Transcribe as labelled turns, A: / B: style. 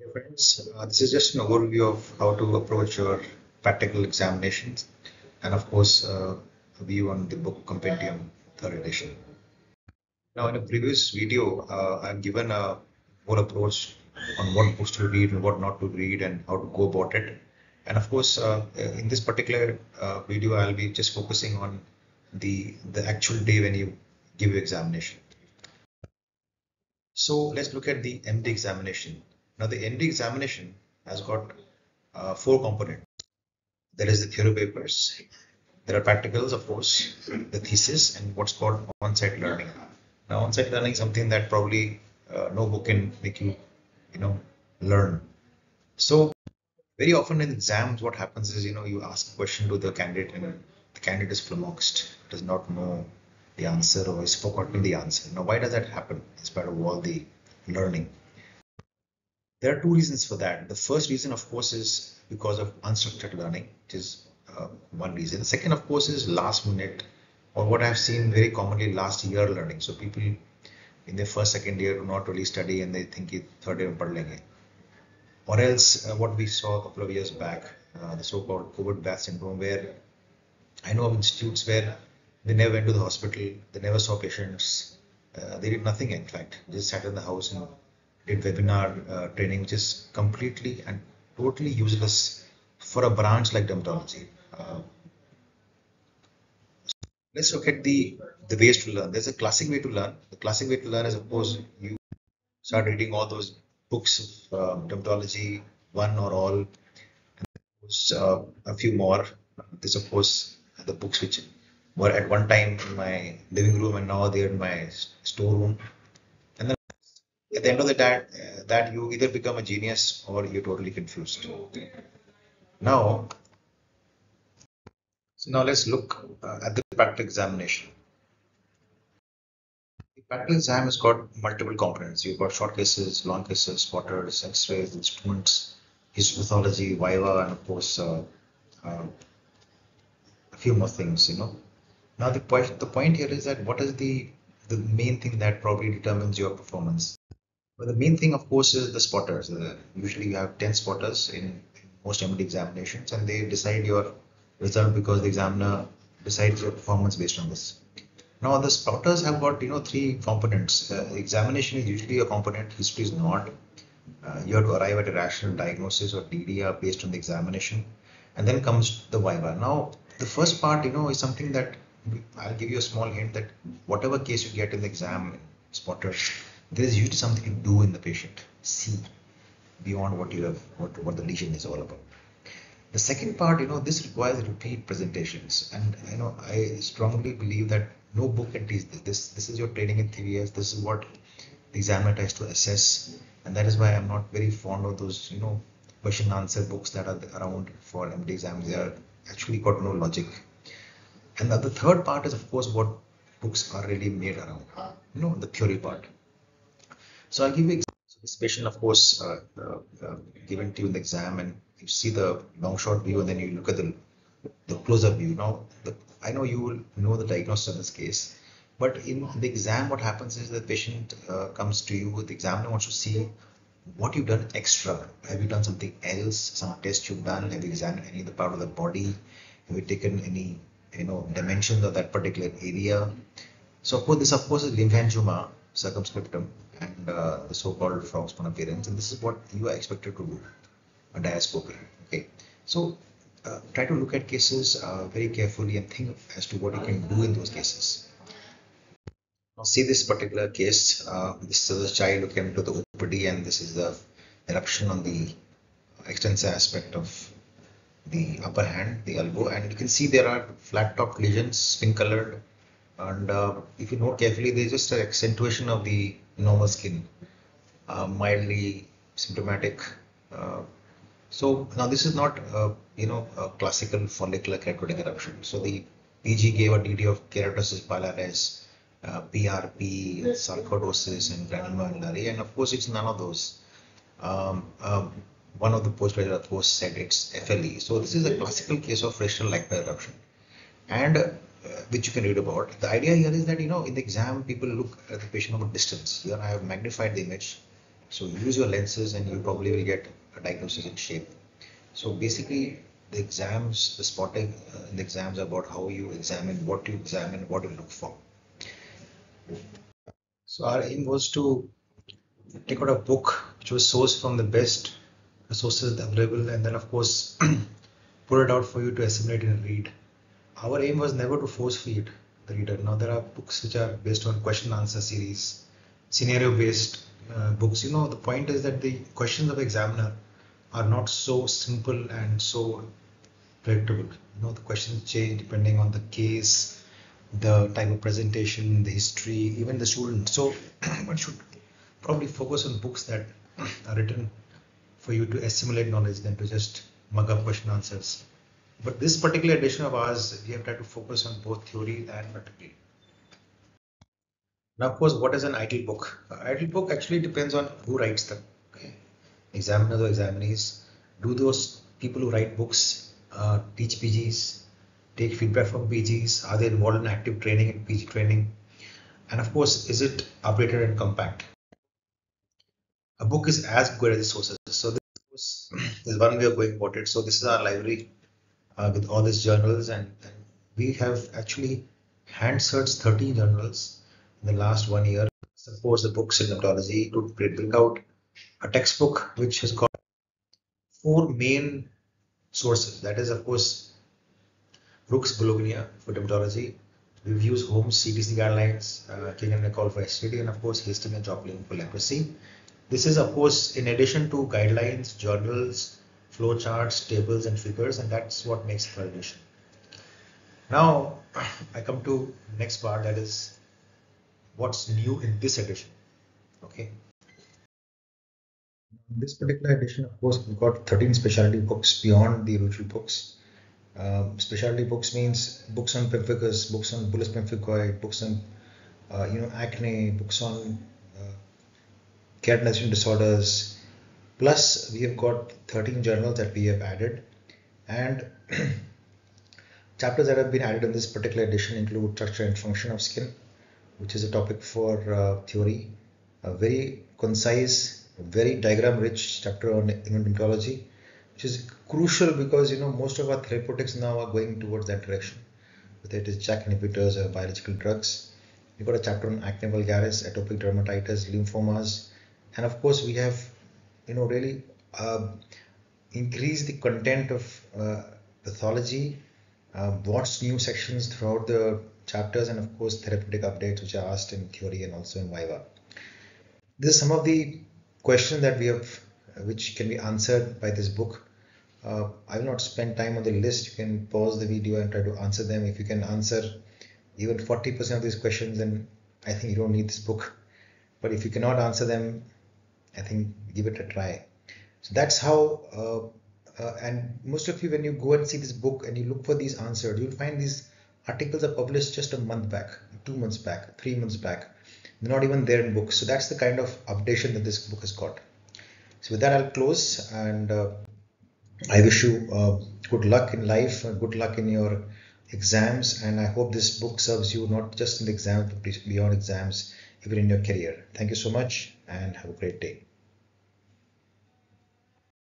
A: Hey friends, uh, this is just an overview of how to approach your practical examinations and of course uh, a view on the book compendium third edition. Now in a previous video uh, I've given a whole approach on what books to read and what not to read and how to go about it. And of course uh, in this particular uh, video I'll be just focusing on the the actual day when you give your examination. So let's look at the MD examination. Now the MD examination has got uh, four components. There is the theory papers, there are practicals, of course, the thesis, and what's called on-site learning. Now on-site learning is something that probably uh, no book can make you, you know, learn. So very often in exams, what happens is, you know, you ask a question to the candidate and the candidate is flummoxed, does not know the answer or is forgotten the answer. Now, why does that happen? In spite of all the learning. There are two reasons for that. The first reason, of course, is because of unstructured learning, which is uh, one reason. The second, of course, is last minute or what I've seen very commonly last year learning. So people in their first, second year do not really study and they think it third year pad lenge. Or else uh, what we saw a couple of years back, uh, the so-called COVID bath syndrome, where I know of institutes where they never went to the hospital, they never saw patients, uh, they did nothing in fact, just sat in the house and did webinar uh, training, which is completely and totally useless for a branch like dermatology. Uh, let's look at the the ways to learn. There's a classic way to learn. The classic way to learn is, of course, you start reading all those books of um, dermatology, one or all, and uh, a few more. This, of course, the books which were at one time in my living room and now they're in my storeroom. At the end of the day, uh, that you either become a genius or you're totally confused. Now, so now let's look uh, at the practical examination. The practical exam has got multiple components. You've got short cases, long cases, spotters, x-rays, instruments, histopathology, viva, and of course, uh, uh, a few more things, you know. Now the point the point here is that what is the the main thing that probably determines your performance? Well, the main thing, of course, is the spotters. Uh, usually, you have 10 spotters in, most MD examinations, and they decide your result because the examiner decides your performance based on this. Now, the spotters have got you know three components. Uh, examination is usually a component, history is not. Uh, you have to arrive at a rational diagnosis or DDR based on the examination, and then comes the viva. Now, the first part, you know, is something that I'll give you a small hint that whatever case you get in the exam spotter, there is usually something to do in the patient. See beyond what you have, what, what the lesion is all about. The second part, you know, this requires repeat presentations, and you know, I strongly believe that no book can teach this. This this is your training in three years. This is what the examiner tries to assess, and that is why I'm not very fond of those, you know, question answer books that are around for MD exams. They are actually got no logic and the, the third part is, of course, what books are really made around, you know, the theory part. So I'll give you this patient, of course, uh, uh, given to you in the exam, and you see the long shot view, and then you look at the the closer view. Now, the, I know you will know the diagnosis of this case, but in the exam, what happens is the patient uh, comes to you, the examiner wants to see what you've done extra. Have you done something else? Some test you've done? Have you examined any of the part of the body? Have you taken any you know dimensions of that particular area. So of course this of course is lymphangioma circumscriptum and uh, the so-called Frog's appearance and this is what you are expected to do a diascopy. Okay, so uh, try to look at cases uh, very carefully and think as to what you can do in those cases. Now see this particular case. Uh, this is a child who came to the OPD and this is the eruption on the extensor aspect of the upper hand, the elbow, and you can see there are flat top lesions, pink colored, and uh, if you note carefully, there's just an accentuation of the normal skin, uh, mildly symptomatic. Uh, so now this is not, uh, you know, a classical follicular keratotic eruption. So the PG gave a DD of keratosis pilaris, PRP, uh, sarcoidosis, and granuloma annulare, and of course it's none of those. Um, um, one of the postgraduate of course said it's FLE. So this is a classical case of frictional lichenoid eruption and which you can read about. The idea here is that, you know, in the exam, people look at the patient from a distance. Here I have magnified the image So use your lenses and you probably will get a diagnosis in shape. So basically the exams, the spotting uh, in the exams are about how you examine, what you examine, what you look for. So our aim was to take out a book which was sourced from the best sources available and then of course put it out for you to assimilate and read. Our aim was never to force feed the reader. Now there are books which are based on question answer series, scenario based uh, books. You know the point is that the questions of examiner are not so simple and so predictable. You know the questions change depending on the case, the type of presentation, the history, even the student. So one should probably focus on books that are written for you to assimilate knowledge than to just mug up question answers. But this particular edition of ours, we have tried to focus on both theory and practical. Now, of course, what is an ideal book? An ideal book actually depends on who writes them. Okay? Examiners or examinees. Do those people who write books uh, teach PGs, take feedback from PGs? Are they involved in active training and PG training? And of course, is it updated and compact? a book is as good as the sources. So this is one way of going about it. So this is our library uh, with all these journals and, and, we have actually hand searched 13 journals in the last one year. Suppose the books in dermatology to bring out a textbook which has got four main sources. That is, of course, Rook's Bolognia for dermatology, reviews Holmes CDC guidelines, uh, King and Nicol for STD, and of course Hastings and Jopling for leprosy. This is of course in addition to guidelines, journals, flowcharts, tables and figures and that's what makes validation. Now I come to next part that is what's new in this edition. Okay. This particular edition, of course, we've got 13 specialty books beyond the original books. Um, specialty books means books on pemphigus, books on bullous pemphigoid, books on uh, you know acne, books on keratinization disorders. Plus, we have got 13 journals that we have added, and chapters that have been added in this particular edition include structure and function of skin, which is a topic for uh, theory, a very concise, very diagram-rich chapter on immunology, which is crucial because you know most of our therapeutics now are going towards that direction, whether it is JAK inhibitors or biological drugs. We've got a chapter on acne vulgaris, atopic dermatitis, lymphomas, and of course we have you know really uh, increased the content of uh, pathology uh, what's new sections throughout the chapters and of course therapeutic updates which are asked in theory and also in viva. This is some of the questions that we have which can be answered by this book. Uh, I will not spend time on the list. You can pause the video and try to answer them. If you can answer even 40% of these questions then I think you don't need this book. But if you cannot answer them I think give it a try. So that's how, uh, uh, and most of you, when you go and see this book and you look for these answers, you'll find these articles are published just a month back, two months back, three months back. They're not even there in books. So that's the kind of updation that this book has got. So with that, I'll close and uh, I wish you uh, good luck in life, good luck in your exams, and I hope this book serves you not just in the exams, but beyond exams even in your career. Thank you so much and have a great day.